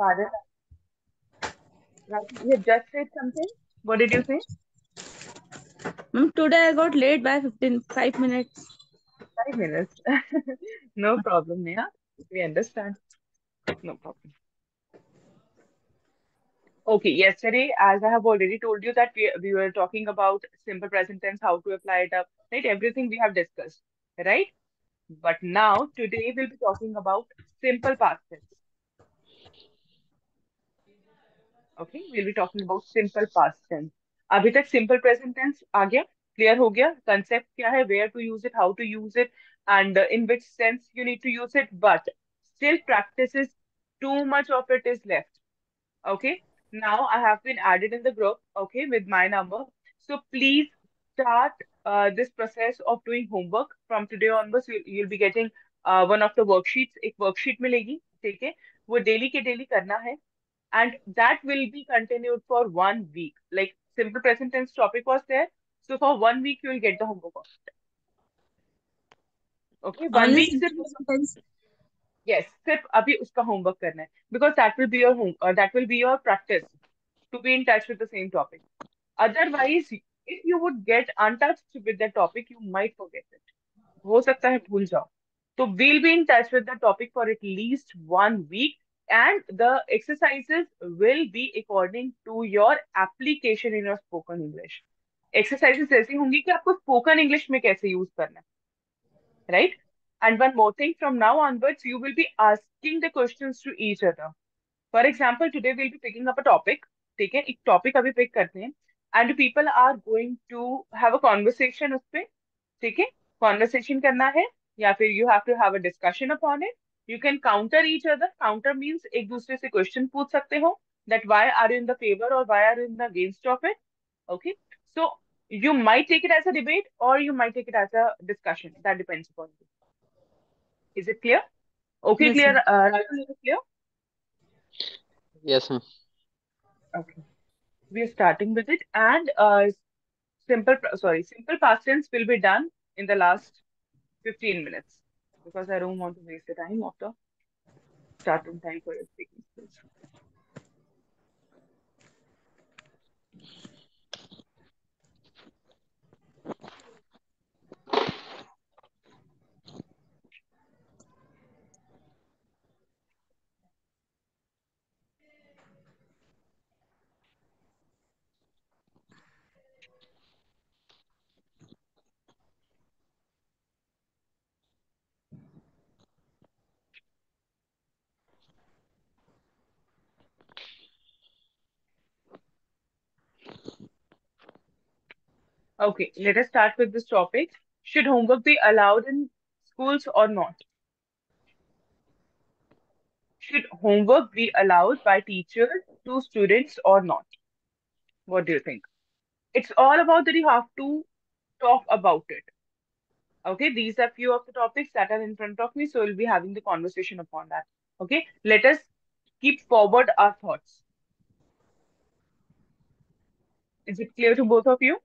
Pardon? You just said something. What did you say? Ma'am, today I got late by 15, 5 minutes. Five minutes. No problem, Neha. We understand. No problem. Okay, yesterday, as I have already told you that we, we were talking about simple present tense, how to apply it up, right? Everything we have discussed, right? But now, today, we'll be talking about simple past tense. Okay, we'll be talking about simple past tense. अभी तक simple present tense आ गया clear हो गया concept क्या है where to use it how to use it and uh, in which sense you need to use it but still practices too much of it is left okay now i have been added in the group okay with my number so please start uh, this process of doing homework from today onwards you, you'll be getting uh, one of the worksheets एक worksheet मिलेगी ठीक है वो daily के daily करना है and that will be continued for one week like simple present tense topic was there so for one week you will get the homework of it okay one Only week simple सिर्फ present tense. yes सिर्फ अभी उसका homework करना है because that will be your home uh, that will be your practice to be in touch with the same topic otherwise if you would get untouched with the topic you might forget it हो सकता है भूल जाओ तो we'll be in touch with the topic for at least one week and the exercises will be according to your application in your spoken English. Exercises ऐसी होंगी कि आपको spoken English में कैसे use करना है, right? And one more thing, from now onwards, you will be asking the questions to each other. For example, today we'll be picking up a topic. ठीक है, एक topic अभी pick करते हैं, and people are going to have a conversation उस पे, ठीक है? Conversation करना है, या फिर you have to have a discussion upon it. You can counter each other. Counter means एक दूसरे से question पूछ सकते हो that why are you in the favor or why are you in the against of it. Okay. So you might take it as a debate or you might take it as a discussion. That depends upon you. Is it clear? Okay, Yes, clear. ma'am. Uh, Raju, is it clear? Yes, ma'am. Okay. We are starting with it and uh, simple, sorry, simple past tense will be done in the last 15 minutes because I don't want to waste the time the starting time for your speaking skills. Okay, let us start with this topic. Should homework be allowed in schools or not? Should homework be allowed by teachers to students or not? What do you think? It's all about that you have to talk about it. Okay, these are few of the topics that are in front of me, so we'll be having the conversation upon that. Okay, let us keep forward our thoughts. Is it clear to both of you?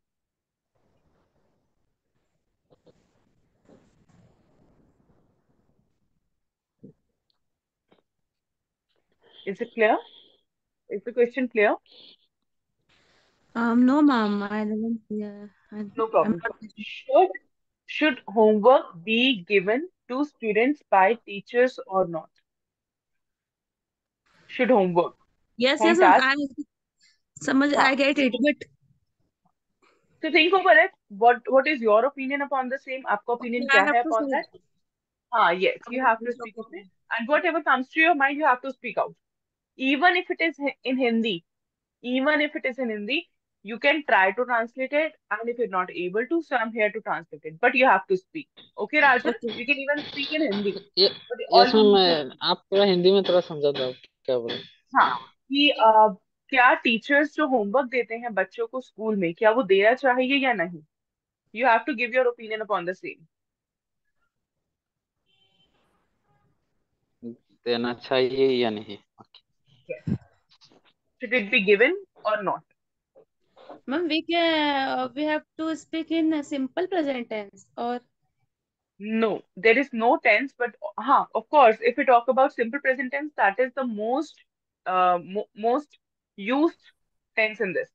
Is it clear? Is the question clear? Um, no, ma'am. I didn't. Yeah, I, No I'm problem. not. Should should homework be given to students by teachers or not? Should homework Yes, home yes, ma'am. task? I समझ हाँ. I get it, but So think over it. What what is your opinion upon the same? आपका opinion I क्या have है to upon say. that? हाँ, yes, you have to Yes, speak of okay. it. And whatever comes to your mind, you have to speak out. Even if it is in Hindi, even if it is in Hindi, you can try to translate it. And if you're not able to, so I'm here to translate it. But you have to speak. Okay, Rajan? You can even speak in Hindi. need to मैं आप थोड़ा हिंदी में थोड़ा समझा दो क्या बोले हाँ कि अ, क्या टीचर्स जो होमवर्क देते हैं बच्चों को स्कूल में क्या वो देना चाहिए या नहीं you have to give your opinion upon the same देना चाहिए या नहीं should it be given or not Ma'am, we can uh, we have to speak in a simple present tense or no there is no tense but हाँ of course if we talk about simple present tense that is the most most used tense in this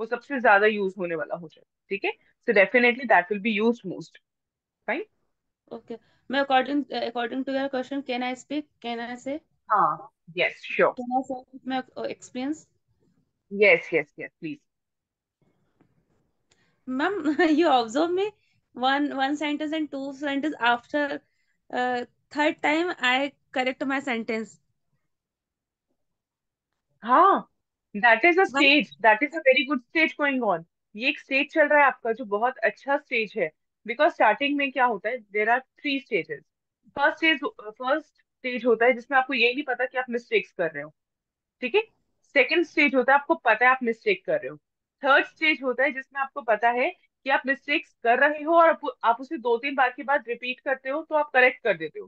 वो सबसे ज़्यादा use होने वाला हो जाए ठीक है so definitely that will be used most fine Okay. मैं according according to your question, can I speak? Can I say? हाँ yes sure Can I say with my uh, experience? yes yes yes please Ma'am, you observe me one one sentence and two sentence after uh, third time I correct my sentence. हाँ that is a Why? Stage that is a very good stage going on ये एक stage चल रहा है आपका जो बहुत अच्छा स्टेज है बिकॉज़ स्टार्टिंग में क्या होता है there are three stages first stage first stage होता है जिसमें आपको ये नहीं पता कि आप मिस्टेक्स कर रहे हो। ठीक है? सेकेंड स्टेज होता है आपको पता है आप मिस्टेक कर रहे हो। थर्ड स्टेज होता है जिसमें आपको पता है कि आप मिस्टेक्स कर रहे हो और आप, उसे दो तीन बार के बाद रिपीट करते हो तो आप करेक्ट कर देते हो।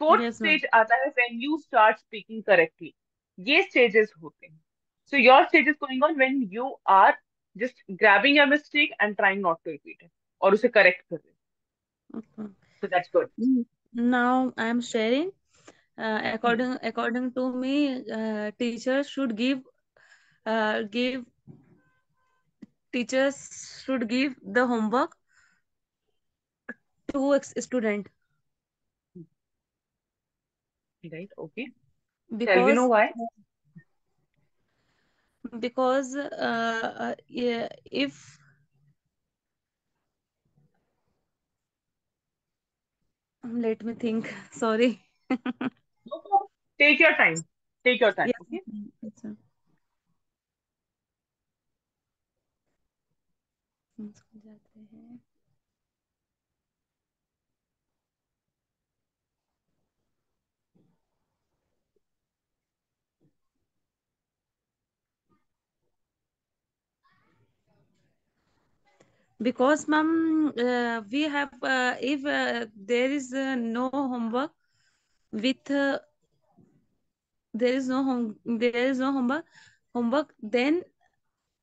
फोर्थ स्टेज आता है when you start speaking correctly ये स्टेजेस होते हैं। So your stage is going on when you are just grabbing your mistake and trying not to repeat it और उसे करेक्ट कर रहे हो। So that's good Now I am sharing. Uh, according according to me uh, teachers should give uh, give teachers should give the homework to student. Right okay. Because Tell you know why? because uh, uh, yeah, if let me think sorry. Take your time take your time yes okay ma'am. yes ma'am. School जाते हैं because ma'am uh, we have uh, if uh, there is uh, no homework with uh, there is no home there is no homework homework then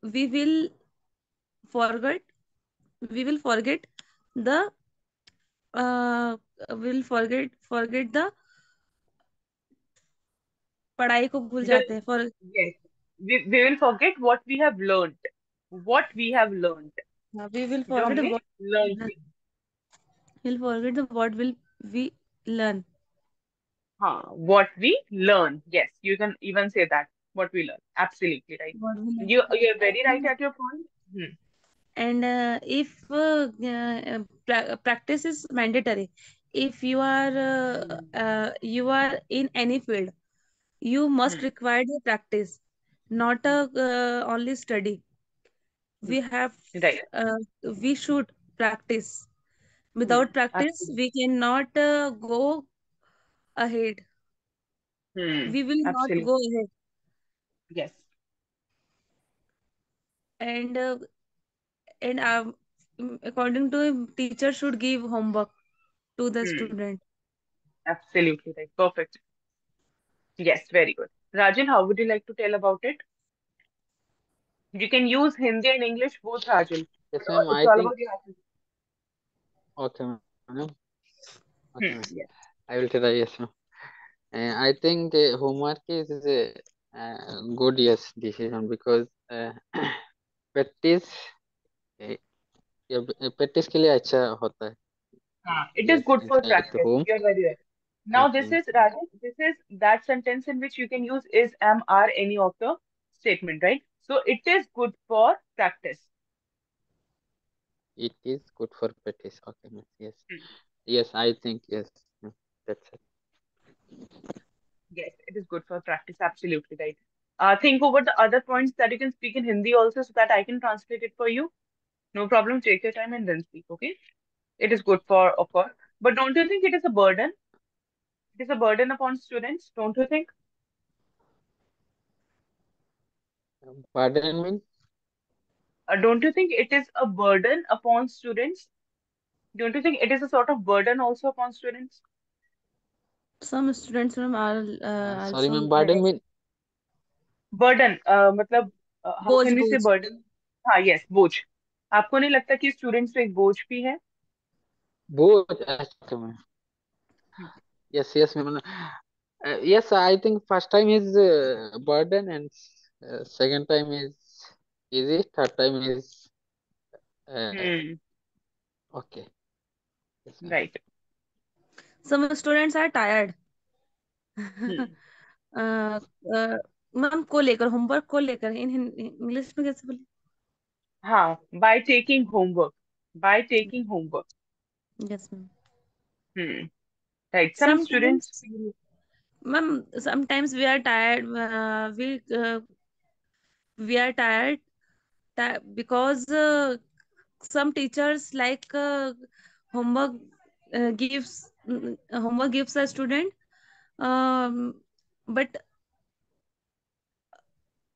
we will forget we will forget the uh, will forget forget the पढ़ाई को भूल जाते हैं for yes we, we will forget what we have learned what we have learned we will forget what किया will forget the what will we learn हाँ what we learn yes you can even say that what we learn absolutely right learn you you're very right at your point hmm. and uh, if uh, uh, pra- practice is mandatory if you are uh, Hmm. uh, you are in any field you must Hmm. require the practice not a uh, only study Hmm. we have right uh, we should practice without hmm. practice absolutely we cannot uh, go ahead hmm. we will not go ahead yes and uh, and um, according to him, teacher should give homework to the hmm. student absolutely right perfect yes very good Rajan how would you like to tell about it you can use Hindi and English both Rajan Yes, uh, ma'am. I think about your attitude. okay, ma'am. Okay, Hmm. ma'am. yes I will try. Yes, ma'am. Uh, I think uh, homework is a uh, good yes decision because uh, practice uh, ये practice के लिए अच्छा होता है हाँ, it is yes good for inside practice. home You're very right. Now this okay is Rajan. This is that sentence in which you can use is, am, are, any of the statement, right? So it is good for practice. it is good for practice okay ma'am. yes Hmm. yes I think yes ma'am. that's it Yes, it is good for practice. Absolutely right. Uh, think over the other points that you can speak in Hindi also so that I can translate it for you. No problem. Take your time and then speak. Okay. It is good for, of course. But don't you think it is a burden? It is a burden upon students, don't you think? pardon me Uh, don't you think it is a burden upon students? Don't you think it is a sort of burden also upon students? Some students ma'am, are uh, uh, sorry ma'am pardon me burden मतलब uh, how बोझ can we say burden? हाँ yes बोझ आपको नहीं लगता कि students पे एक बोझ भी है both अच्छा ma'am Hmm. yes yes ma'am Uh, yes, I think first time is uh, burden and uh, second time is easy. Third time is uh, Hmm. okay. Yes. Right. Some students are tired ma'am को लेकर homework को लेकर in English में कैसे बोले? हाँ by taking homework by taking homework yes ma'am right some students ma'am sometimes we are tired we we are tired because some teachers like homework gives homework gives a student um, but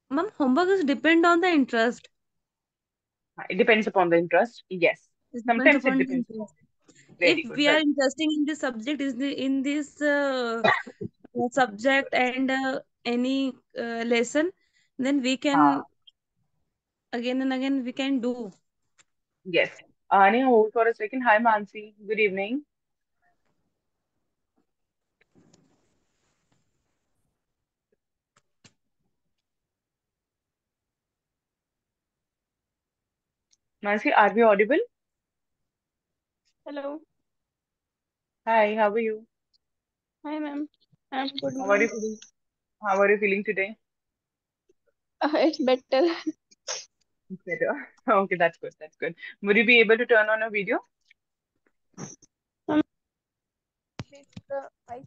ma'am homework is depend on the interest it depends upon the interest. Yes. it depends Sometimes it depends if good. we are Right. interesting in this subject is the, in this uh, uh, subject and uh, any uh, lesson then we can हाँ. again and again we can do Yes. Uh, hold for a second. Hi, Mansi. Good evening. Mansi, are we audible? Hello. Hi, how are you? Hi, ma'am. I'm good, How are you ma'am. feeling? How are you feeling today? Uh, it's better. Better. Okay, that's good. That's good. Would you be able to turn on a video? Um, I,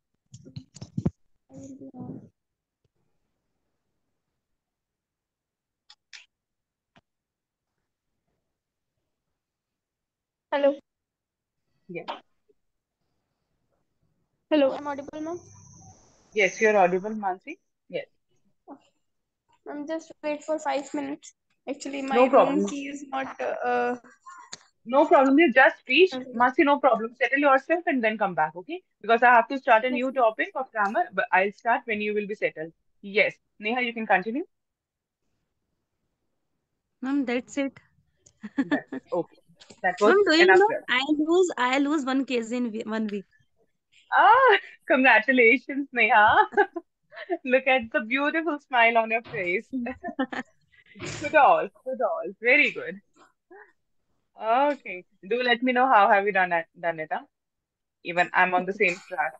I will be on. Hello. Yes. Hello. I'm audible, ma'am. Yes, you're audible, Mansi. Yes. I'm just wait for five minutes. Actually, my No room key is not. Uh, No problem. You just reach. okay. Mansi, no problem. Settle yourself and then come back, okay? Because I have to start a new topic of grammar, but I'll start when you will be settled. Yes. Neha, you can continue. ma'am that's it That's it. Okay. That was ma'am do you know rest. i lose i lose one kg in one week Ah, congratulations, Neha. Look at the beautiful smile on your face. Good all. Good all. Very good. Okay. Do let me know how have you done it, done it, huh? Even I'm on the same track.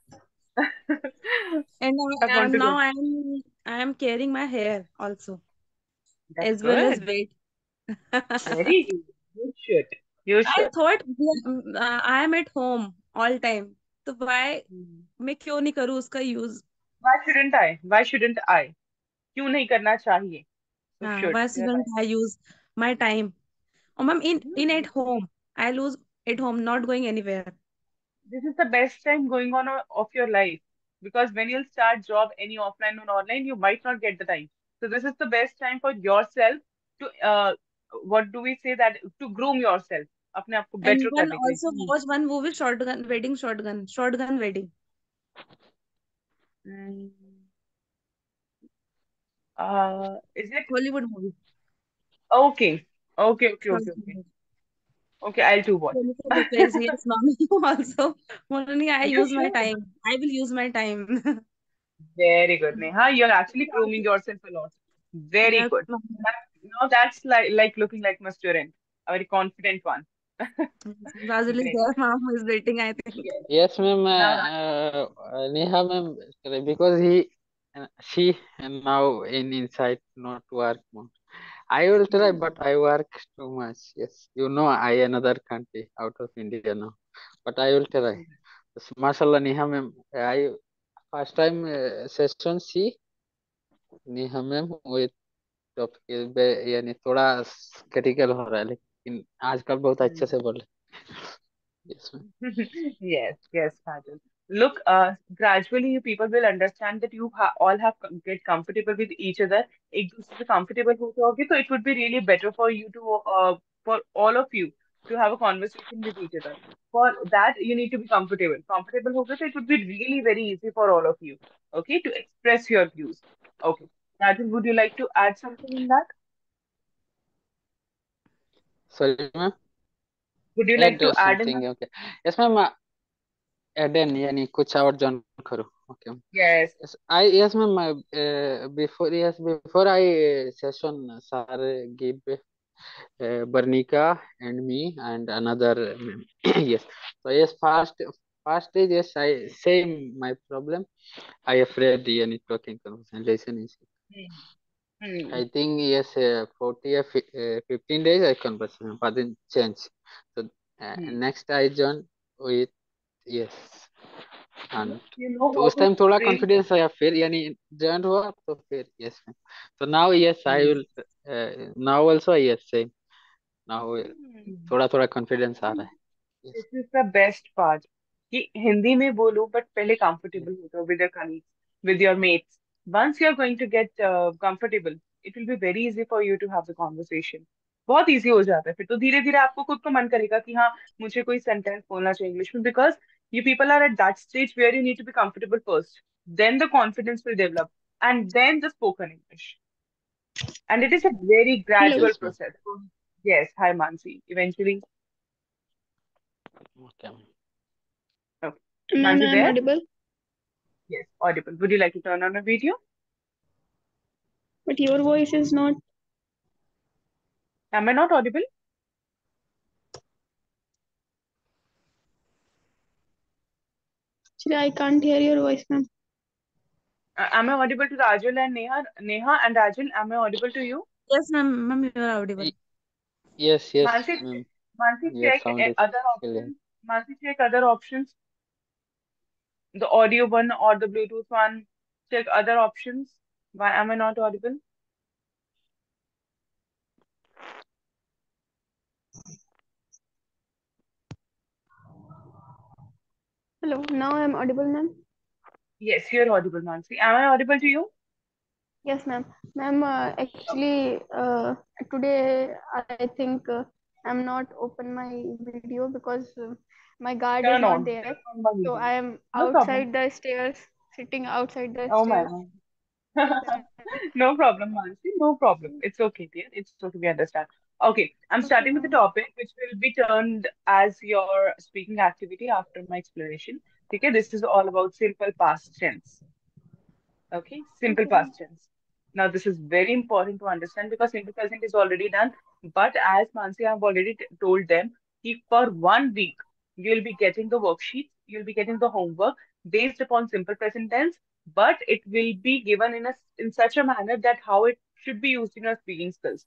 and I to now go. i am i am carrying my hair also That's as well as weight Very good. You should. You I should. thought we are- mm, uh, I am at home all time तो why Hmm. मैं क्यों नहीं करूँ उसका use Why shouldn't I? Why shouldn't I? क्यों नहीं करना चाहिए? So हाँ should. why You're shouldn't right. I use my time oh ma'am in Hmm. in at home I lose at home not going anywhere This is the best time going on o- of your life because when you'll start job any offline or online, you might not get the time. So this is the best time for yourself to uh, what do we say that to groom yourself अपने आप को one करने के Hmm. watch one movie shotgun wedding shotgun shotgun Mm. Uh, is it Hollywood movie okay? Okay, okay, okay, okay. Okay, I'll do Lopez yes ma'am also only I use my time I will use my time Very good, Neha. You're actually grooming yourself a lot. Very good. Now that's like like looking like my student, a very confident one. Rajul is there ma'am is waiting I think Yes. Ma'am. Uh, uh, Neha, ma'am, because he, uh, she, and now in inside not work more. I will try, hmm. but I work too much. Yes, you know, I another country out of India now, but I will try. Yes, Mashallah, Neha, ma'am. I first time uh, session see Neha, ma'am with topic यानी थोड़ा critical हो रहा है लेकिन आजकल बहुत अच्छे Hmm. से बोल yes ma'am Yes, yes, Kajal. Look, uh, gradually you people will understand that you ha all have com- get comfortable with each other. एक दूसरे से comfortable हो जाओगे तो it would be really better for you to uh, for all of you to have a conversation with each other. For that you need to be comfortable. Comfortable हो गए तो it would be really very easy for all of you, okay, to express your views. Okay. Kajal, would you like to add something in that? Sorry ma'am Would you like add to add in something that? Okay yes ma'am add in यानी कुछ और join करो Okay. Yes. Yes, I yes, ma'am. Uh, before yes, before I uh, session, sir give uh, Bernica and me and another. yes. So yes, first first is yes, I same my problem. I afraid the networking concentration is. Hmm. Hmm. I think yes, uh, forty or uh, fifteen days I conversation, but then change. So uh, Hmm. next I join with yes. and You know तो उस time थोड़ा confidence आया फिर यानी joint हुआ तो फिर yes तो now yes I Hmm. Will now also yes same now Hmm. थोड़ा थोड़ा कॉन्फिडेंस आ रहा है This is the best part कि हिंदी में बोलो but पहले comfortable हो जाओ with your colleagues, with your mates. Once you're going to get uh, comfortable, it will be very easy for you to have the conversation. बहुत easy हो जाता है फिर तो धीरे धीरे आपको खुद को मन करेगा कि हाँ मुझे कोई सेंटेंस बोलना चाहिए इंग्लिश में because you people are at that stage where you need to be comfortable first. Then the confidence will develop, and then the spoken English. And it is a very gradual yes ma'am process. So, yes, hi Mansi. Eventually, okay okay. Ma'am, Mansi I'm there? audible, Yes, audible. Would you like to turn on a video? but your voice is not. Am I not audible? Actually, I can't hear your voice, ma'am. Uh, am I audible to Rajul and Neha? Neha and Rajul, am I audible to you? Yes, ma'am. Ma'am, you are audible. Yes yes Mansi, Mansi, your check sound is other options. Mansi, check other options. The audio one or the Bluetooth one. Check other options. Why am I not audible? Hello, now I'm audible, ma'am. Yes, you're audible, Mansi. Am I audible to you? Yes, ma'am. Ma'am, uh, actually, uh, today I think uh, I'm not open my video because uh, my guard is Turn not on. there. My So. I am No problem. outside the stairs, sitting outside the Oh stairs. God. No problem, Mansi. No problem. It's okay, dear. It's okay. We understand. Okay, I'm starting with the topic, which will be turned as your speaking activity after my explanation. Okay, this is all about simple past tense. Okay, simple Okay, past tense. Now, this is very important to understand because simple present is already done. But as Mansi, I've already t- told them, कि for one week, you'll be getting the worksheet, you'll be getting the homework based upon simple present tense, but it will be given in a in such a manner that how it should be used in your speaking skills.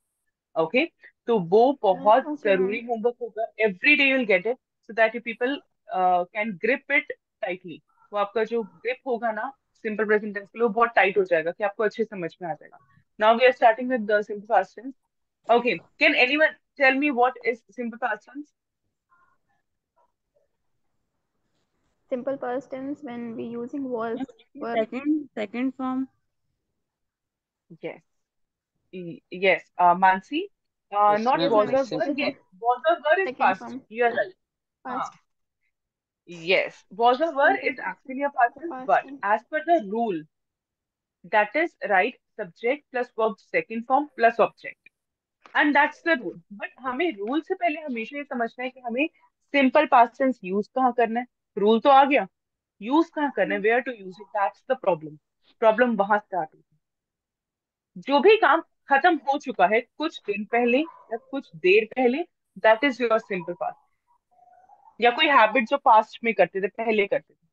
Okay, तो वो बहुत Okay, जरूरी ma'am. Homework होगा every day you'll get it so that you people uh, can grip it tightly. वो आपका जो grip होगा ना simple present tense के लिए वो बहुत tight हो जाएगा कि आपको अच्छे समझ में आ जाएगा. Now we are starting with the simple past tense. Okay, can anyone tell me what is simple past tense? Simple past tense when we using was, were. Second, second form. Yes. Y- Yes. Uh, Mansi, uh, yes not Yes, ma'am was ma'am. or yes yes were. Yes, Yes, ma'am. was or were is Second past. form, You are right. past. Uh, Yes, was were Simple is actually a past tense, but as per the rule, that is right subject plus verb second form plus object. And that's the rule but हमें rule से पहले हमेशा ये समझना है कि हमें simple past tense use कहाँ करना है? रूल तो आ गया। यूज़ कहाँ करना है? Where to use it that's the problem problem वहाँ स्टार्ट होती है जो भी काम खत्म हो चुका है कुछ दिन पहले या कुछ देर पहले that is your simple past या कोई हैबिट जो पास्ट में करते थे, पहले करते थे।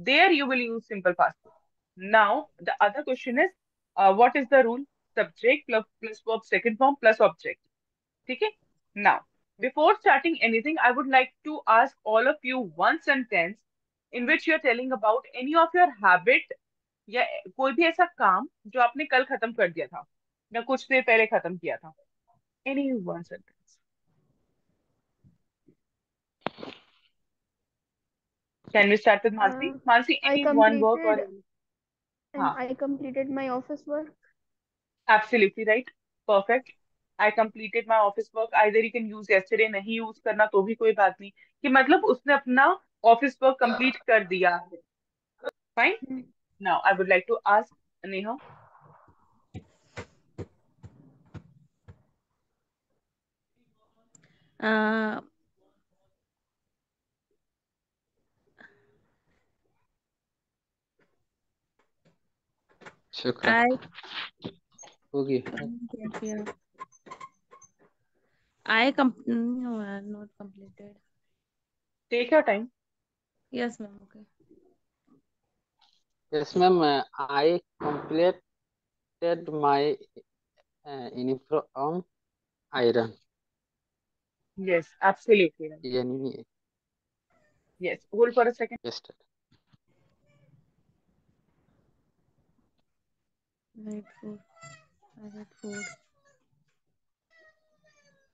There you will use simple past now the other question is what is the rule subject plus plus verb second form plus object ठीक है? Now, before starting anything, i would like to ask all of you one sentence in which you're telling about any of your habit या कोई भी ऐसा काम जो आपने कल खत्म कर दिया था या कुछ देर पहले खत्म किया था। Any one sentence. Can we start with Mansi Uh, Mansi any one work or हाँ I completed my office work. absolutely right perfect I completed my office work either you can use yesterday नहीं use करना तो भी कोई बात नहीं कि मतलब उसने अपना ऑफ़िस वर्क कंप्लीट कर दिया है fine Hmm. now I would like to ask Neha Uh, have not completed. Take your time. Yes, ma'am. Okay. yes ma'am uh, I completed my uh, uniform iron Yes, absolutely right. yani Yes. Hold for a second. yesterday Ate food. I ate food.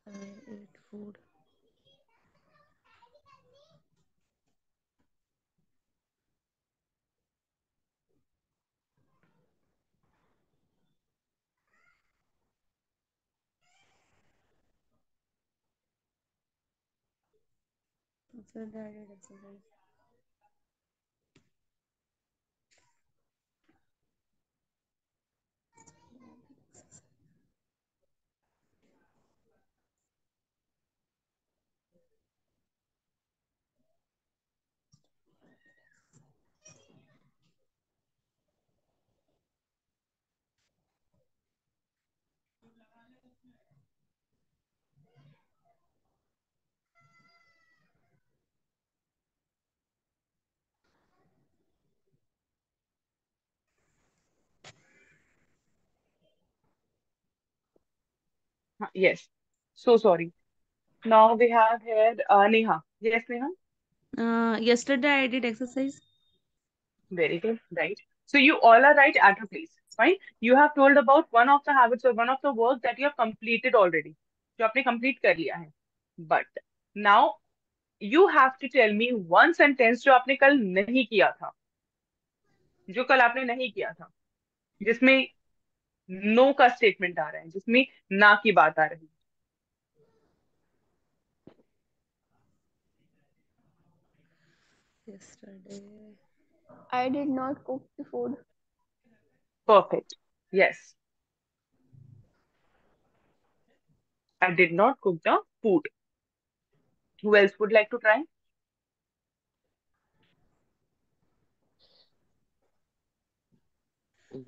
I ate food. After that, I did exercise. Yes. So sorry. Now we have here uh, Neha. Yes, Neha. Uh, yesterday I did exercise. Very good. Right. So you all are right at a place. Fine. You have told about one of the habits or one of the work that you have completed already. जो आपने complete कर लिया है. But now you have to tell me one sentence जो आपने कल नहीं किया था. जो कल आपने नहीं किया था. जिसमें नो का स्टेटमेंट आ रहा है जिसमें ना की बात आ रही है Yesterday. I did not cook the food. Perfect. Yes. I did not cook the food. Who else would like to try?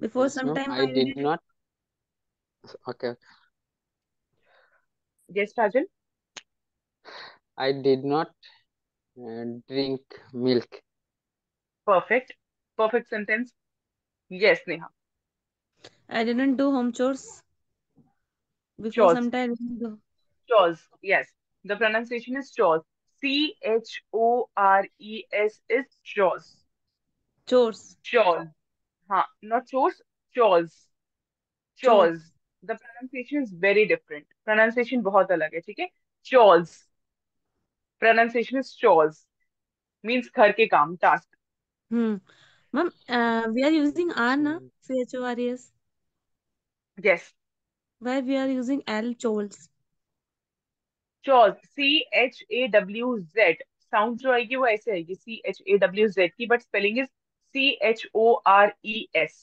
Before some time I I did not okay Yes, Rajan? I did not uh, drink milk Perfect. Perfect sentence. Yes, Neha. I didn't do home chores. Before Chores. some time I didn't do. Chores. Yes. The pronunciation is chores. C H O R E S is chores. Chores. Chores. Huh. Not chores. Chores. Chores. The pronunciation is very different pronunciation बहुत अलग है ठीक है? Chores pronunciation is chores means घर के काम task hmm ma'am we are using are ना C H O R S yes why we are using L chores chores C H A W Z sound जो आएगी वो ऐसे आएगी C H A W Z की but spelling is C H O R E S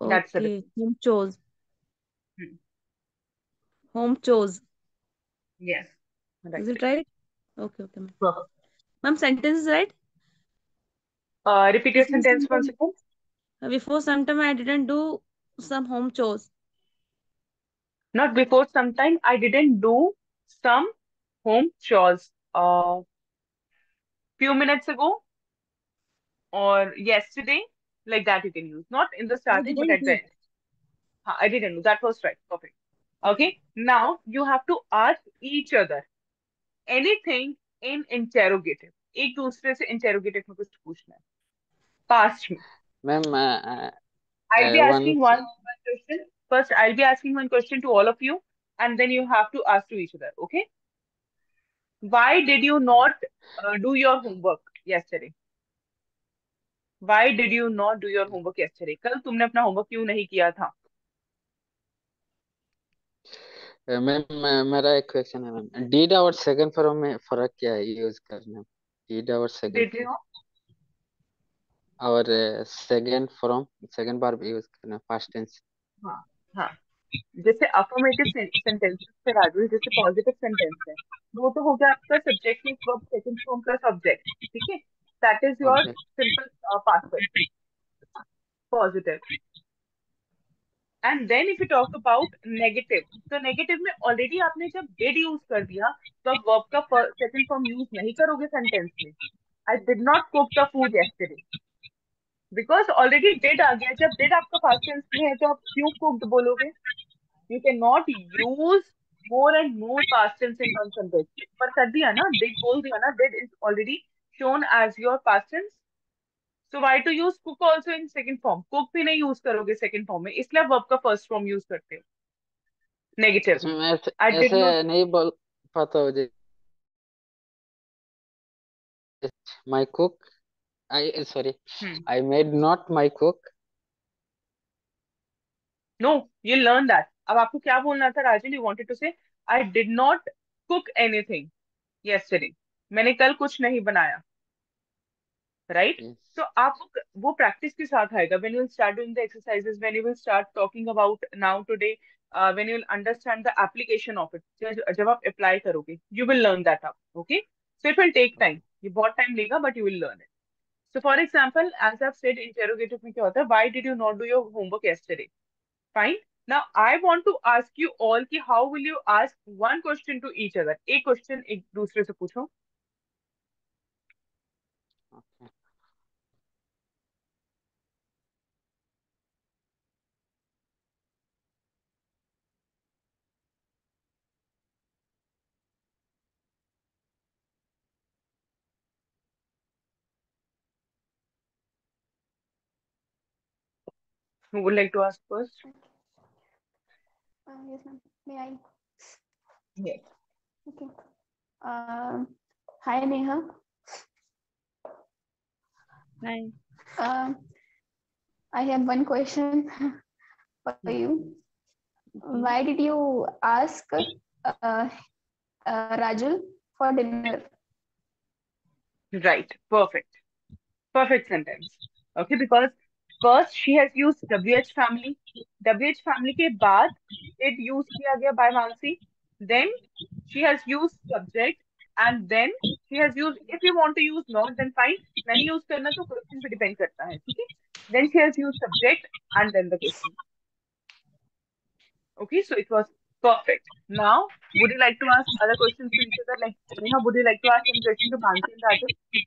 that's it chose home chores. Yes. Right. Is it right? Okay, okay. Ma'am, sure. ma sentence is right? Uh, repeat your sentence once again. Uh, before sometime I didn't do some home chores. Not before sometime I didn't do some home chores. Uh, few minutes ago or yesterday, like that you can use. Not in the starting, but at the end. I didn't know. That was right. Perfect. Okay now you have to ask each other anything in interrogative एक दूसरे से interrogative में कुछ पूछना है past में ma'am uh, I'll be uh, asking one one, question first I'll be asking one question to all of you and then you have to ask to each other okay why did you not uh, do your homework yesterday why did you not do your homework yesterday कल तुमने अपना homework क्यों नहीं किया था uh, ma'am मेरा एक question है मैम did और second form में फ़र्क क्या है यूज़ करने में did और you? और second form second बार यूज़ करना past tense. हाँ हाँ जैसे अफर्मेटिव सेंटेंस पे राजू जैसे पॉजिटिव सेंटेंस है। वो तो हो गया आपका सब्जेक्ट में वर्ब सेकंड फॉर्म का सब्जेक्ट ठीक है? That is your simple past positive. And then if you talk about negative तो नेगेटिव में ऑलरेडी आपने जब डिड यूज़ कर दिया तो आप वर्ब का सेकंड फॉर्म यूज़ नहीं करोगे सेंटेंस में। I did not cook the food yesterday. Because already did आ गया, जब डिड आपका पास्ट टेंस में है तो आप क्यों कुक्ड बोलोगे? You can not use more and more past tense in one sentence पर कर दिया ना डिड बोल दिया ना did is already shown as your past tense. So why to use cook also in second form cook भी नहीं use करोगे सेकेंड फॉर्म में इसलिए वर्ब का फ़र्स्ट फॉर्म यूज़ करते हो। नेगेटिव आई डिड नॉट नहीं बोल पाता मुझे my cook i sorry hmm. i made not my cook. No you learn that. अब आपको क्या बोलना था राजन you wanted to say I did not cook anything yesterday मैंने कल कुछ नहीं बनाया। राइट तो आप वो प्रैक्टिस के साथ आएगा. When you will start doing the exercises when you will start talking about now today when you will understand the application of it जब आप अप्लाई करोगे you will learn that up okay so it will take time ये बहुत time लेगा but you will learn it so for example as I said interrogative में क्या होता है? Why did you not do your homework yesterday fine now i want to ask you all कि how will you ask one question to each other? एक question एक दूसरे से पूछो। Who would like to ask first Uh, yes, ma'am. May I? yes Okay. Um, hi, Neha. Hi. Um, I have one question for you. Why did you ask uh, uh, Rajul for dinner? Right, perfect. Perfect sentence. Okay, because first she has use W H family W H family के बाद it use किया गया by Mansi then she has use subject and then she has use if you want to use not then fine नहीं use करना तो question पे depend करता है ठीक है then she has used subject and then the question. Okay, so it was perfect. Now, would you like to ask other questions to each other? Like, Neha, would you like to ask any question to Bansi and Rajesh?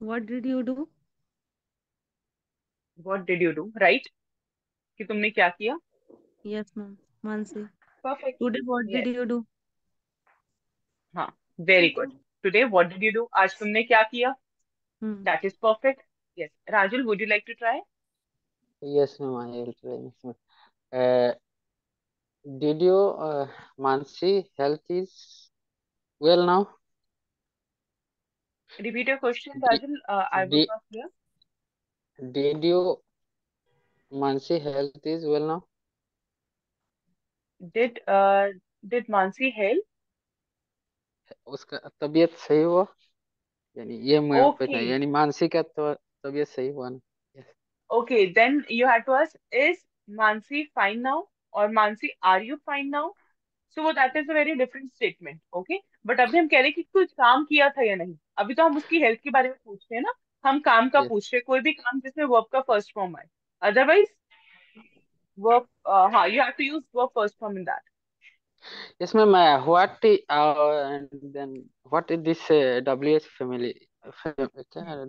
What did you do what did you do right कि तुमने क्या किया? Yes ma'am Mansi perfect today what did you do हाँ very good today what did you do आज तुमने क्या किया? That is perfect yes Rajul would you like to try yes ma'am I will try did you Mansi health is well now Repeat your question, Rajul. Uh, I was not clear. did you Mansi health is well now Did uh did Mansi help? उसका तबीयत सही हुआ यानी ये मैं Okay. यानी मानसी का तो तबीयत सही हुआ ना yes. Okay. Then you had to ask, is Mansi fine now? Or Mansi, are you fine now? So that is a very different statement. Okay. But अभी हम कह रहे हैं कि कुछ काम किया था या नहीं? अभी तो हम उसकी हेल्थ के बारे में पूछ रहे हैं ना। हम काम का yes. पूछ रहे हैं कोई भी काम जिसमें वर्ब का फ़र्स्ट फॉर्म आए। अदरवाइज़ वर्ब हाँ you have to use verb first form in that yes ma'am uh, what i- uh, and then what is this uh, WH family क्या है?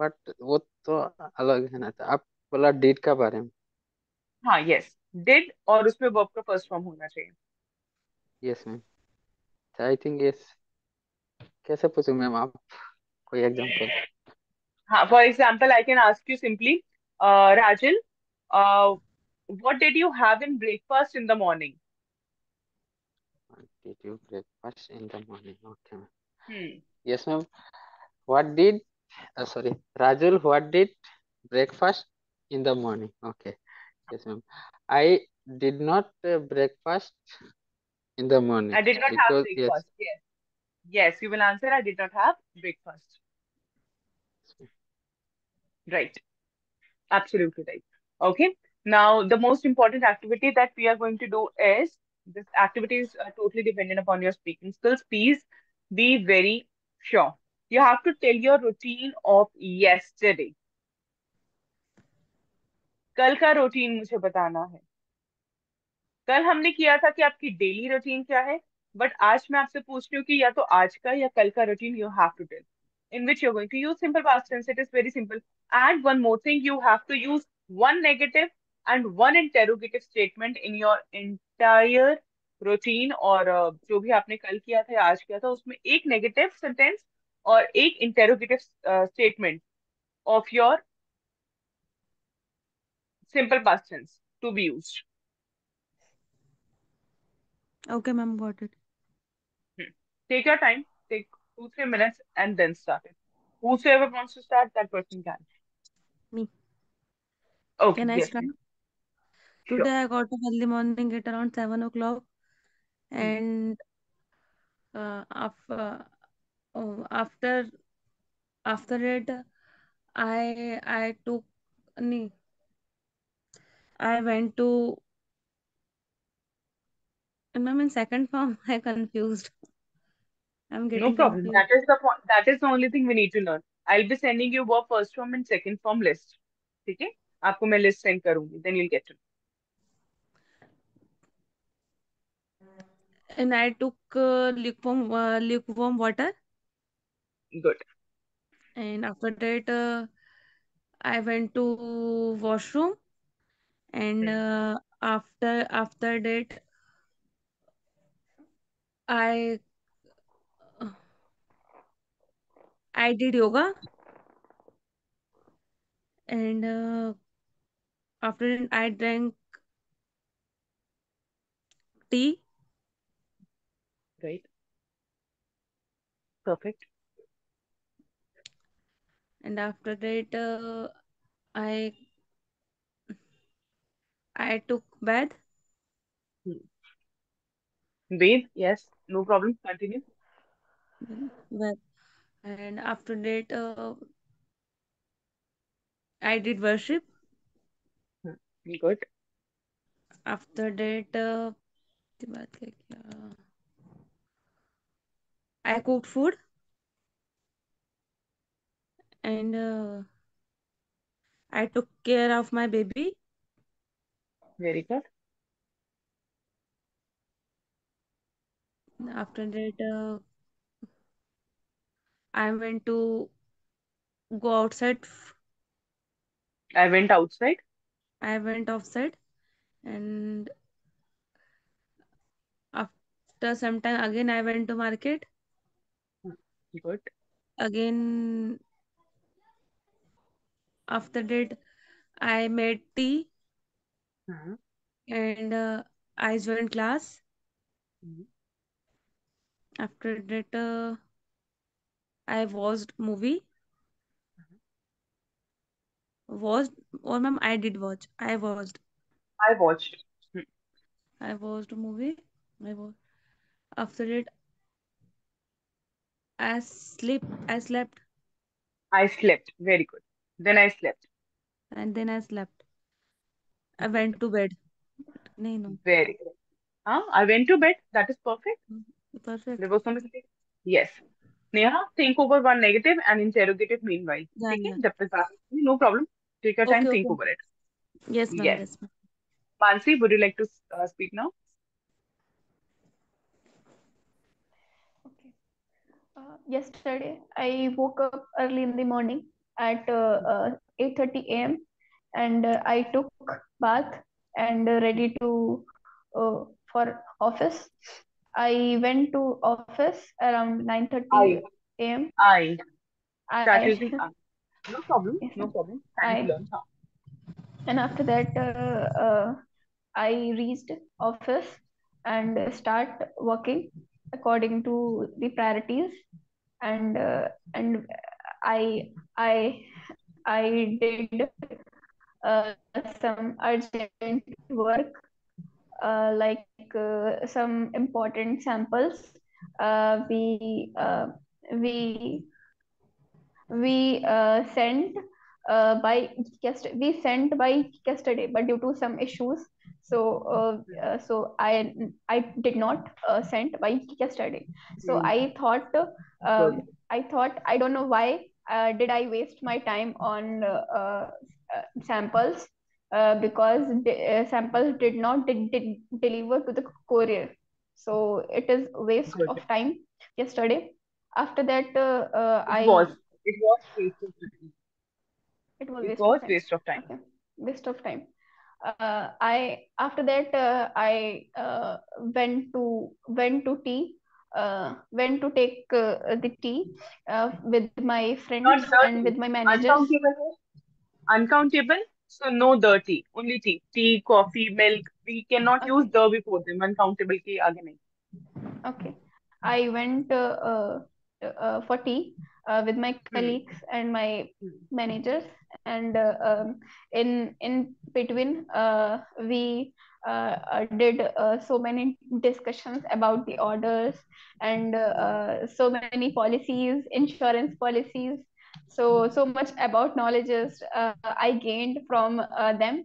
What वो तो अलग है ना तो आप बोला डीड का बारे में। हाँ यस डिड और उसमें वर्ब का फ़र्स्ट फॉर्म होना चाहिए। Yes ma'am I think yes कैसे पूछूं मैम आप? कोई एग्जांपल हाँ for example I can ask you simply uh, Rajul uh, what did you have in breakfast in the morning? What did you breakfast in the morning? Okay ma'am. Hmm. yes ma'am. What did uh, sorry Rajul what did breakfast in the morning? Okay. Yes ma'am. I did not uh, breakfast in the morning I did not have because yes breakfast yes yes you will answer I did not have breakfast right absolutely right okay now the most important activity that we are going to do is this activity is uh, totally dependent upon your speaking skills please be very Sure. You have to tell your routine of yesterday. कल का routine मुझे बताना है कल हमने किया था कि आपकी डेली रूटीन क्या है? बट आज मैं आपसे पूछ रही हूँ कि या तो आज का या कल का routine you have to deal in which you're going to use simple past it is very simple and one more thing you have to use one negative and one interrogative statement in your entire routine और uh, जो भी आपने कल किया था आज किया था, उसमें एक नेगेटिव सेंटेंस और एक interrogative statement of your simple past to be use Okay, ma'am, got it. Take your time, take two, three minutes, and then start it. Whosoever wants to start, that person can. Me. Okay, Can I yes, start? ma'am. Today Sure. I got up early morning at around seven o'clock, and uh, after oh, after after it, I I took nee, I went to ma'am in second form. I confused. I'm No getting problem. confused. That is the point. That is the only thing we need to learn. I'll be sending you verb first form and second form list. ठीक है? आपको मैं list send करूंगी. Then you'll get to know. And I took uh, lukewarm uh, lukewarm water, Good. and after that uh, I went to washroom, and Hmm. uh, after after that I I did yoga, and uh, after that I drank tea, Right. Perfect. and after that uh, I I took bath, Breathe. Yes. No problem. Continue. Well, and after that, uh, I did worship. Hmm. Good. After that, uh, I cooked food. And uh, I took care of my baby. Very good. After that, uh, I went to go outside. I went outside. I went outside, and after some time again I went to market. Good. Again, after that, I made tea, Hmm. and uh, I joined class. Hmm. After that, uh, I watched movie. Watched, or ma'am, I did watch. I watched. I watched. Hmm. I watched a movie. I watched. After that, I sleep. I slept, I slept. Very good. Then I slept. and then I slept. I went to bed. No, no, Very good. Huh? I went to bed. That is perfect. perfect. There was no mistake. Yes. Neha, think over one negative and interrogative meanwhile. Yeah, ठीक है? yeah. जब तक बात होगी, no problem. Take your time, Okay, think okay. over it. Yes, ma'am. Yes. Yes, ma'am. Mansi, would you like to uh, speak now? Okay. Uh, yesterday, I woke up early in the morning at uh, uh, 8:30 a.m. and uh, I took bath and uh, ready to uh, for office. I went to office around 9:30 I. a.m. I. I I. No problem. yes, No problem. Time to learn. Huh? and after that uh, uh, I reached office and start working according to the priorities and uh, and I I I did uh, some urgent work like uh, some important samples. Uh, we uh, we we uh, sent uh, by yesterday we sent by yesterday but due to some issues. So uh, uh, so i i did not uh, send by yesterday. So Hmm. i thought uh, I thought I don't know why uh, did I waste my time on uh, uh, uh, samples uh, because the uh, samples did not did, did deliver to the courier. So it is waste Good. of time yesterday. After that, uh, uh, It I was. It was waste of time. it was It waste was of time. waste of time. Okay, waste of time. Uh, I after that uh, I uh, went to went to tea. Uh, went to take uh, the tea uh, with my friends and with my managers. Uncountable. Uncountable. So no dirty, only tea. Tea, coffee, milk. We cannot okay. use the before them. Uncountable tea again. Okay. I went uh, uh, uh, for tea uh, with my hmm. colleagues mm. and my hmm. managers, and uh, um, in in between uh, we did so many discussions about the orders and so many policies, insurance policies, so so much about knowledges uh, I gained from uh, them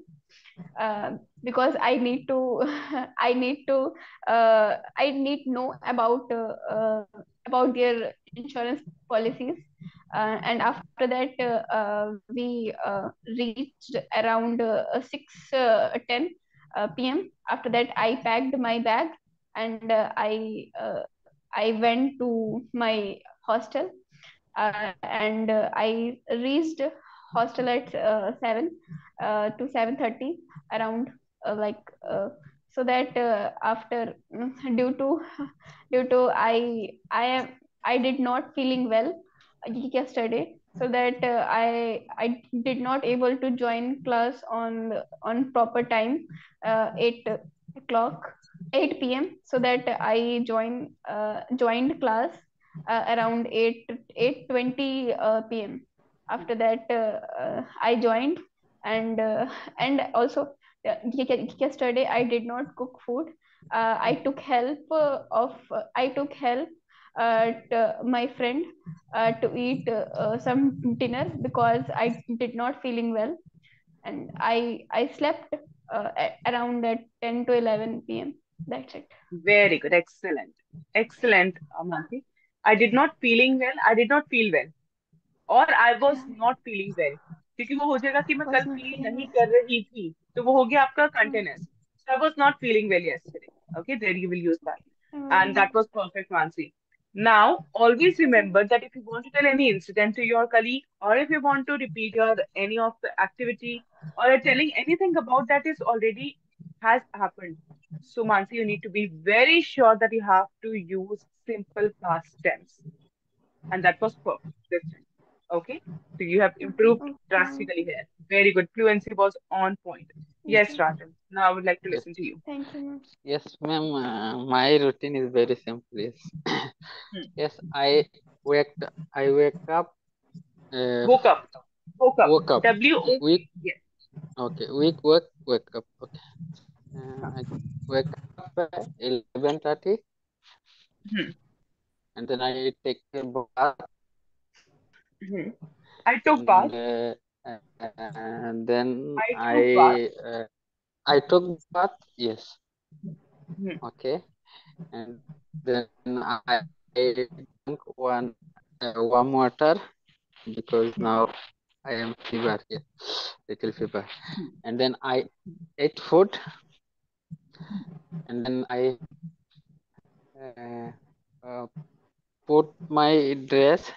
uh, because I need to I need to uh, I need know about uh, uh, about their insurance policies and after that we reached around uh, 6 uh, 10 uh, p.m. after that I packed my bag and I I went to my hostel uh, and uh, I reached hostel at uh, 7 uh, to 7:30 around uh, like uh, so that after due to due to I I am I did not feeling well yesterday so that I I did not able to join class on on proper time 8 o'clock 8 p.m. so that I join joined class around 8 8:20 uh, p.m. After that, uh, uh, I joined, and uh, and also uh, yesterday I did not cook food. Uh, I took help uh, of uh, I took help uh, my friend uh, to eat uh, uh, some dinner because I did not feeling well, and I I slept uh, around at 10 to 11 p.m. That's it. Very good. Excellent. Excellent, Amanti. I did not feeling well. I did not feel well. और I was Yeah, not feeling well क्योंकि वो हो जाएगा कि मैं was कल not feel feeling नहीं well. कर रही थी तो वो हो गया आपका Hmm. Continuous so I was not feeling well yesterday. Okay, there you will use that. And Um, that was perfect, Mansi. Now, always remember that if you want to tell any incident to your colleague, or if you want to repeat your any of the activity, or you're telling anything about that is already has happened. so, Mansi, you need to be very sure that you have to use simple past tense. And that was perfect this time. Okay, so you have improved okay. drastically here. Very good. Fluency was on point. Yes, Okay. Rajan. Now I would like to listen to you. Thank you, ma'am. yes, ma'am. Uh, my routine is very simple. Yes, Hmm. yes. I wake. I wake up. Uh, Woke up. Woke up. woke up. W O K. Week. Yes. Okay. Week. Work. Wake up. Okay. Uh, I wake up at eleven thirty, Hmm. and then I take a bath, Hmm. I took bath. and, uh, and then I took bath. I uh, I took bath. Yes. Hmm. Okay. And then I drink one uh, warm water because now I am fever here, little fever. Hmm. And then I ate food, and then I uh, uh, put my dress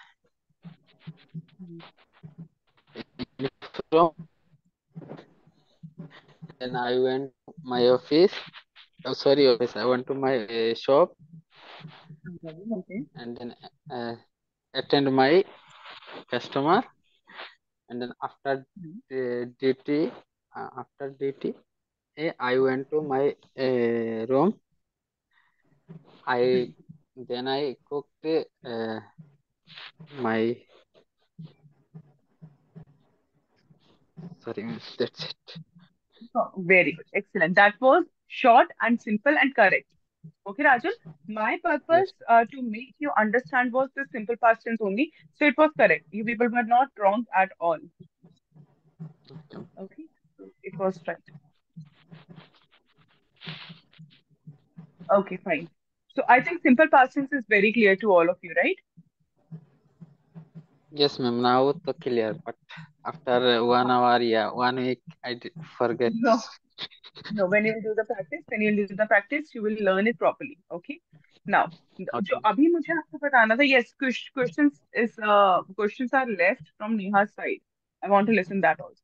uniform. Then I went to my office. Oh, sorry, office. I went to my uh, shop Okay. And then uh, attend my customer. And then after the duty, uh, after duty, I went to my uh, room. I then I cooked uh, my sorry, that's it. Oh, very good. Excellent. That was short and simple and correct. Okay, Rajul. My Yes, purpose uh, to make you understand was the simple past tense only. So it was correct. You people were not wrong at all. okay. Okay. So it was right. Okay, fine. So I think simple past tense is very clear to all of you, right? Yes, ma'am. Now to clear, but after one hour, yeah, one week, I did forget. No, no. When you do the practice, when you do the practice, you will learn it properly. Okay. Now, th- जो Okay. अभी मुझे आपको बताना था, yes, ques- questions is uh questions are left from Neha's side. I want to listen that also.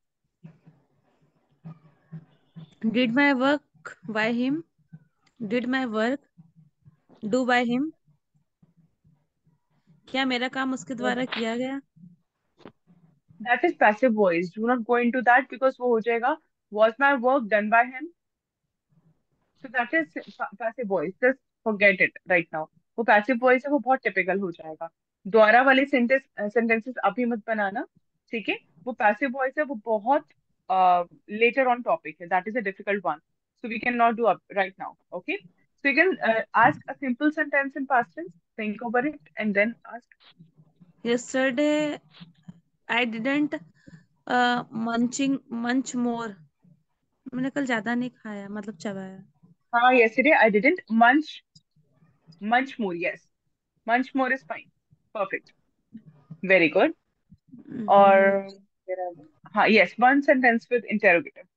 Did my work by him? Did my work do by him? क्या मेरा काम उसके What? द्वारा किया गया That is passive voice. Do not go into that because वो हो जाएगा. Was my work done by him? So that is passive voice. Just forget it right now. वो passive voice है वो बहुत typical हो जाएगा. द्वारा वाले sentence sentences अभी मत बनाना. ठीक है? वो passive voice है वो बहुत uh, later on topic है. That is a difficult one. So we cannot do up right now. Okay? So you can uh, ask a simple sentence in past tense. Think over it and then ask. yesterday I didn't uh, munching munch more मैंने कल ज्यादा नहीं खाया मतलब चबाया हाँ, yesterday I didn't munch munch more. Yes, munch more is fine. Perfect. Very good. Hmm, Or where are we? हाँ, yes, one sentence with interrogative.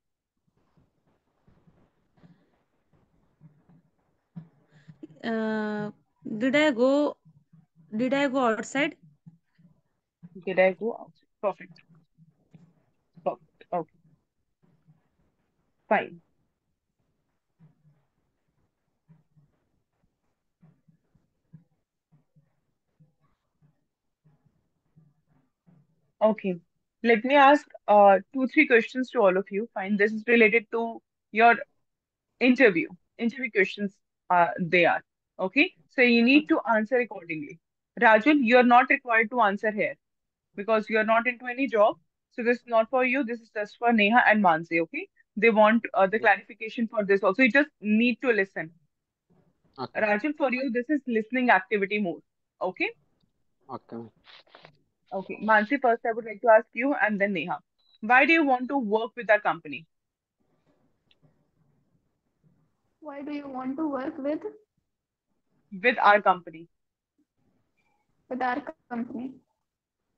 uh, did I go did I go outside Did I go outside? Perfect. Perfect. Okay. Fine. Okay. Let me ask uh two, three questions to all of you. Fine. This is related to your interview. Interview questions uh they are. Okay. So you need to answer accordingly. Rajul, you're not required to answer here because you're not into any job. So this is not for you. This is just for Neha and Mansi. Okay. They want uh, the clarification for this also. You just need to listen. Okay. Rajul, for you, this is listening activity mode. Okay. Okay. Okay. Mansi, first I would like to ask you and then Neha. Why do you want to work with our company? Why do you want to work with With our company. with our company?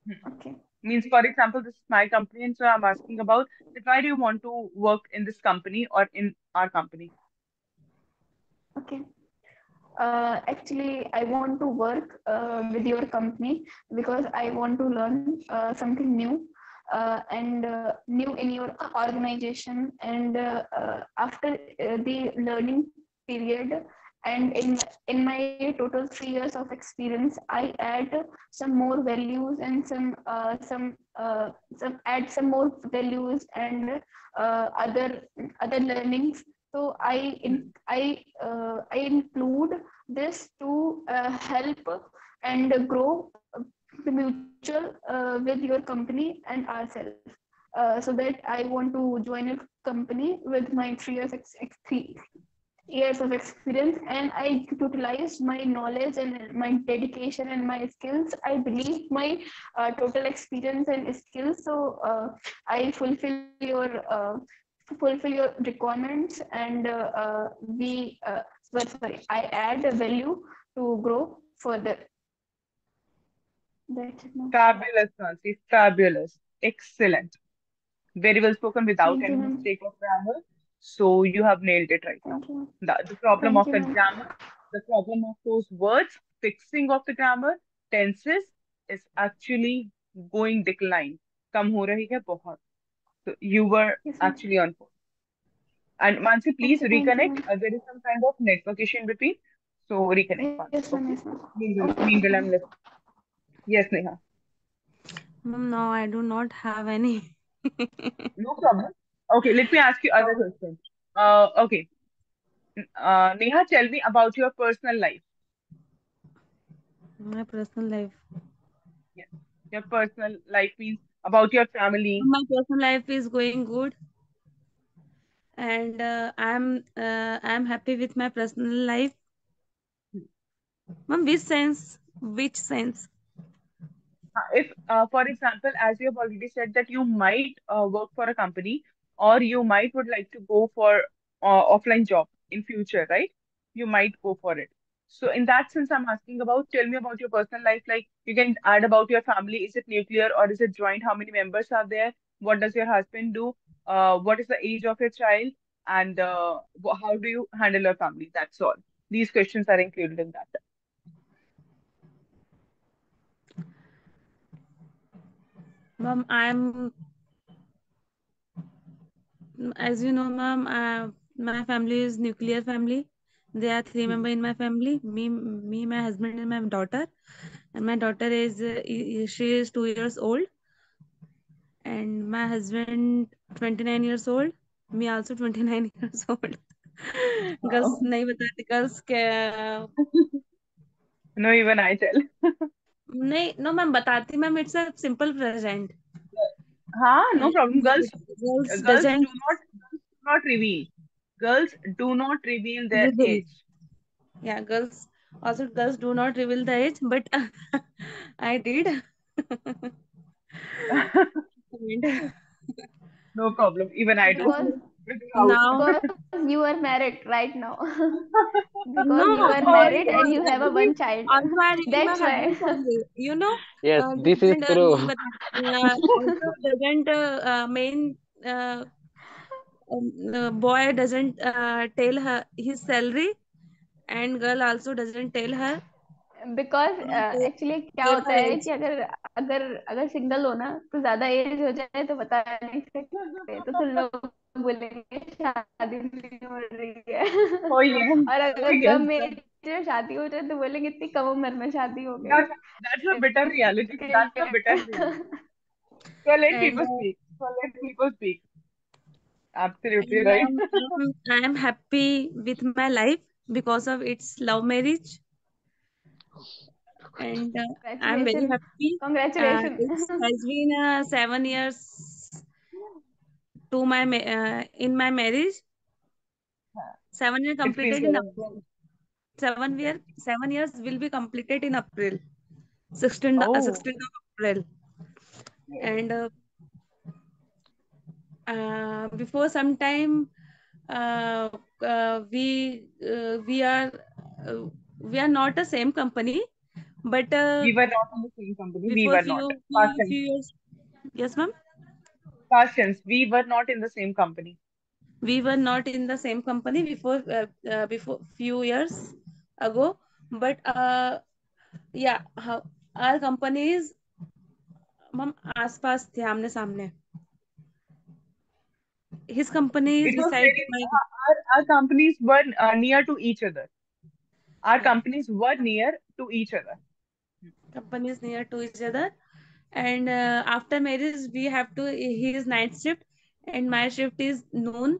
Hmm. Okay. Means, for example, this is my company, and so I'm asking about that why do you want to work in this company or in our company? Okay. Uh, actually, I want to work uh, with your company because I want to learn uh, something new uh, and uh, new in your organization. And uh, uh, after uh, the learning period, and in in my total three years of experience, I add some more values and some uh, some some add some more values and other other learnings so i in, i i include this to help and grow the mutual uh, with your company and ourselves. Uh, so that i want to join a company with my three years ex- three years of experience and i utilize my knowledge and my dedication and my skills. I believe my uh, total experience and skills. So uh, i fulfill your uh, fulfill your requirements and uh, we well, sorry i add value to grow further that's it now. Fabulous, Nancy. Fabulous. Excellent. Very well spoken without Thank any you, ma'am. mistake of grammar. So you have nailed it right now. Thank you. The, the problem Thank of you, the ma'am. grammar, the problem of those words, fixing of the grammar, tenses is actually going decline. कम हो रही है बहुत. So you were Yes, ma'am. actually on point. And Mansi, please Okay, thank you, reconnect. ma'am. Uh, there is some kind of network issue in between. So reconnect, Mansi. Yes, ma'am. Okay? Yes, ma'am. Meanwhile, Okay. meanwhile, I'm listening. Yes, Neha. No I do not have any No problem. Okay, let me ask you other questions. Uh, okay. Uh, Neha, tell me about your personal life. my personal life Yes. Your personal life means about your family. my personal life is going good and uh, i'm uh, i'm happy with my personal life ma'am which sense which sense If, uh, for example, as you have already said that you might uh, work for a company or you might would like to go for uh, offline job in future, right? You might go for it. So in that sense, I'm asking about, tell me about your personal life. Like you can add about your family. Is it nuclear or is it joint? How many members are there? What does your husband do? Uh, what is the age of your child? And uh, how do you handle your family? That's all. These questions are included in that. Mom, I'm, as you know, mom, uh, my family is nuclear family. There are three member in my family, me, me, my husband and my daughter. And my daughter is, uh, she is two years old. And my husband, 29 years old. Me also 29 years old. Girls, girls, no, even I tell. नहीं no ma'am बताती ma'am it's a simple present हाँ no problem girls girls do not not reveal girls do not reveal their reveal. age yeah girls also girls do not reveal their age but i did no problem even i do because now because you are married right now. because No, you are oh, married yes. and you have a one child. my That's why. family. you know Yes, uh, this is uh, true. uh, also doesn't uh, uh, main uh, um, uh, boy doesn't uh, tell her his salary and girl also doesn't tell her because actually क्या होता है कि अगर अगर अगर single हो ना तो ज़्यादा एज हो जाए तो बता नहीं सकते तो फिर लोग बोलेंगे शादी नहीं हो रही है। oh, yeah. और अगर oh, yeah. मेरी शादी हो जाए तो बोलेंगे इतनी कम उम्र में शादी हो गई। That's a bitter reality that's a bitter I am happy with my life because of its love marriage and uh, i'm very happy. Congratulations. Uh, it has been to my uh, in my marriage. Seven years completed in seven. April. Seven year seven years will be completed in April. 16th, uh, Oh, 16th of April. And uh, uh, before some time, uh, uh, we uh, we are uh, we are not the same company, but uh, We were not in the same company. We were not. few, few years, yes, ma'am, Past tense. We were not in the same company. we were not in the same company before uh, uh, before few years ago, but uh, yeah, how, our company is ma'am आसपास थे आमने सामने. His company is It was beside very, my our, our companies were uh, near to each other. Our yeah, companies were near to each other. companies near to each other. And uh, after marriage, we have to his night shift and my shift is noon.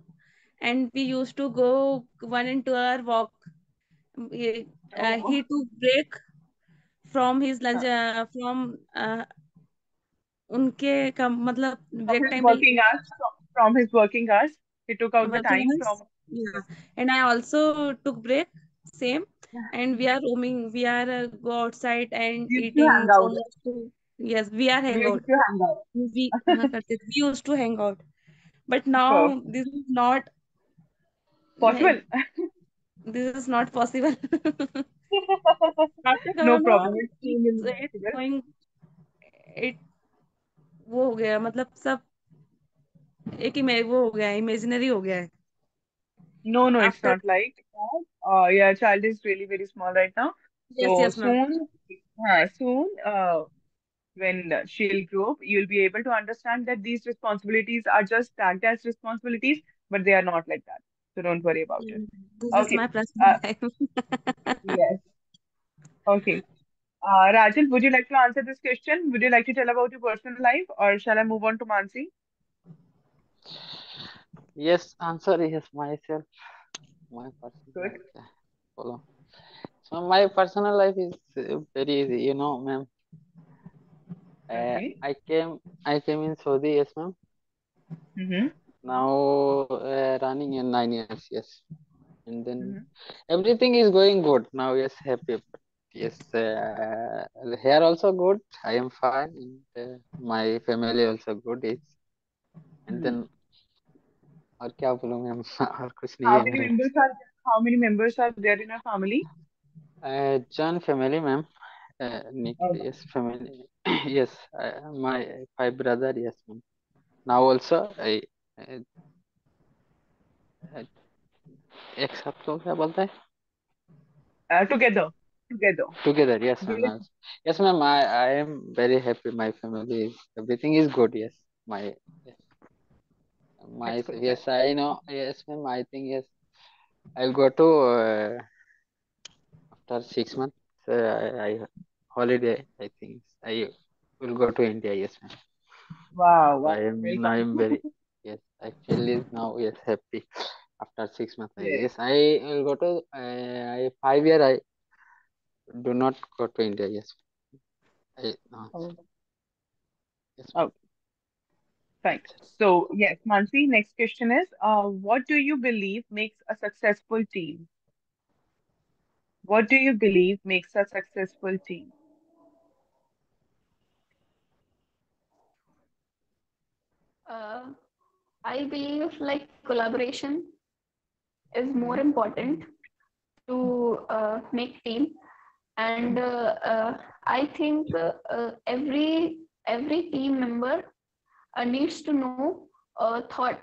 And we used to go one and two hour walk. He, uh, Oh, he took break from his lunch huh. uh, from uh, उनके कम मतलब From break his time में working hours, from, from his working hours, he took out the working time hours. from. Yeah, and I also took break same. And we are roaming. We are uh, go outside and We used to eating hang so out. Yes, we are We hang used out. to hang out. We हाँ, We used to hang out. But now this is not Possible. this is not possible. No problem. It's it's, going it वो हो गया मतलब सब एक ही वो हो गया है इमेजिनरी हो गया है No, no, it's not like that. Uh, yeah, child is really very small right now. yes So yes ma'am soon, uh, soon, uh, when she'll grow up, you'll be able to understand that these responsibilities are just tagged as responsibilities, but they are not like that. So don't worry about it. Mm, this is my personal Uh, life yes. Okay. Uh, Rajul, would you like to answer this question? Would you like to tell about your personal life, or shall I move on to Mansi? Yes, answer is myself. My personal Good. life. yeah, Follow. So my personal life is uh, very easy, you know, ma'am. Uh, Okay. I came, I came in Saudi, yes, ma'am. Mm-hmm. Now uh, running in nine years, yes. And then Mm-hmm. everything is going good now. Yes, happy. But yes, uh, here also good. I am fine. And, uh, my family also good. Is and Mm-hmm. then और क्या बोलूं ma'am और कुछ नहीं How है many मेरे members are how many members are there in your family? Uh, John family, ma'am. Uh, Nick, Okay. yes, family. yes, uh, my five brother, yes, ma'am. Now also, I, I, I एक साथ को क्या बोलते हैं? Uh, together. Together. Together, yes, ma'am. Yes. yes. Yes, ma'am. I, I am very happy. My family, is, everything is good. Yes, my, yes. my, That's good. yes, I know. Yes, ma'am. I think yes, I'll go to uh, after six months. Uh, I, I holiday. I think I will go to India. Yes, ma'am. Wow, wow. I am. I am very yes actually now yes happy after six months Yes. yes I will go to uh, I five year I do not go to India yes I no Oh, yes okay. Fine. So, yes, Mansi, next question is, uh, what do you believe makes a successful team? What do you believe makes a successful team? Uh, I believe like collaboration is more important to uh, make team, and uh, uh, I think uh, every every team member uh, needs to know uh, thought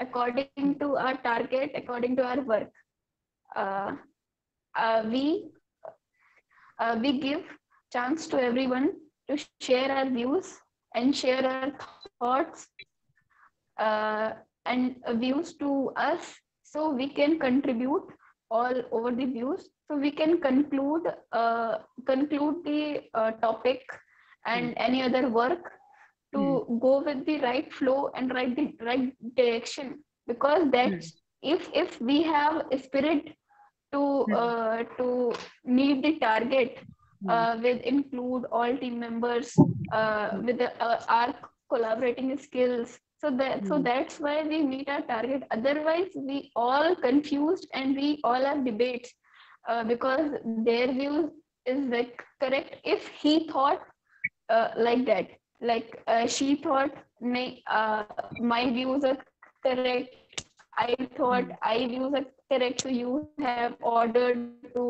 according to our target, according to our work. We we give chance to everyone to share our views and share our thoughts uh, and views to us so we can contribute all over the views. So we can conclude uh, conclude the uh, topic and any other work to go with the right flow and right the right direction. Because that's if if we have a spirit to uh, to meet the target uh, with include all team members uh, with the, uh, our collaborating skills so that so Hmm. that's why we meet our target. Otherwise we all confused and we all have debates uh, because their view is like correct. If he thought uh, like that like uh, she thought may, uh, my views are correct i thought i views are correct so you have ordered to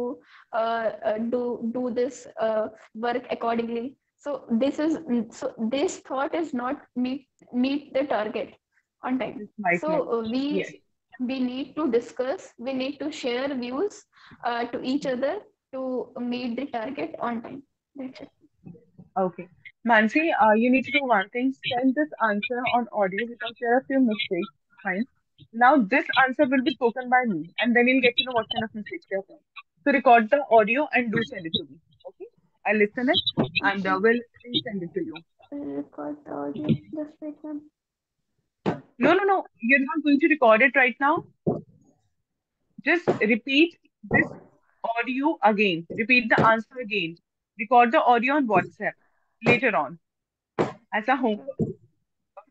uh, uh, do do this uh, work accordingly so this is so this thought is not meet meet the target on time so we Yes. we need to discuss we need to share views uh, to each other to meet the target on time that's it Okay. Mansi, uh, you need to do one thing. Send this answer on audio because there are a few mistakes. Fine. Now, this answer will be spoken by me, and then you'll get to know what kind of mistakes there are. So, record the audio and do send it to me. I'll listen it and uh, we'll send it to you. record the No, no, no. You're not going to record it right now. Just repeat this audio again. Repeat the answer again. Record the audio on WhatsApp later on as a homework.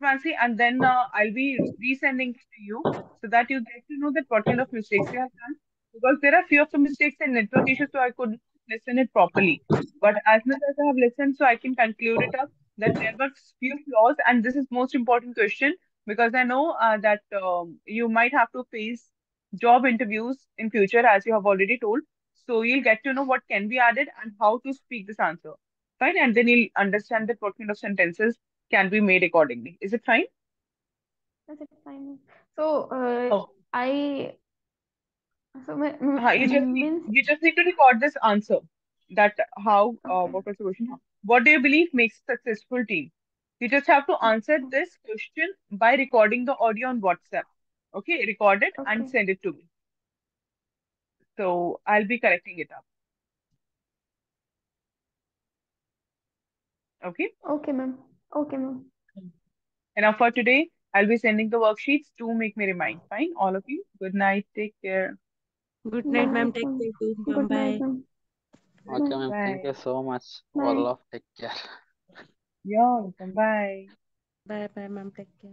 Okay, and then uh, I'll be resending it to you so that you get to know that what kind of mistakes you have done. Because there are few of the mistakes and network issues, so I couldn't listen it properly. But as much as I have listened, so I can conclude it up that there were few flaws, and this is most important question because I know uh, that um, you might have to face job interviews in future, as you have already told. So you'll get to know what can be added and how to speak this answer. Fine, and then you'll understand that what kind of sentences can be made accordingly. Is it fine? That's it, fine. So uh, Oh. I so my, m- Uh, you just need, you just need to record this answer. That how uh, what was the question? What do you believe makes a successful team? You just have to answer this question by recording the audio on WhatsApp. Okay, record it and send it to me. So I'll be correcting it up. Okay. okay, ma'am. Okay, ma'am. And now for today, I'll be sending the worksheets. Do make me remind. Fine, all of you. Good night. Take care. Good night, ma'am. Take care too. Good Bye. night, ma'am. okay ma'am thank you so much Bye. all of take care Yeah, welcome. Bye. Bye, bye, ma'am. Take care.